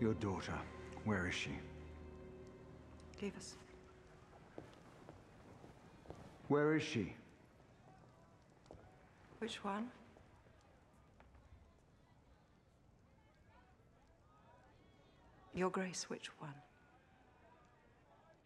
Your daughter, where is she? Davis. Where is she? Which one? Your Grace, which one?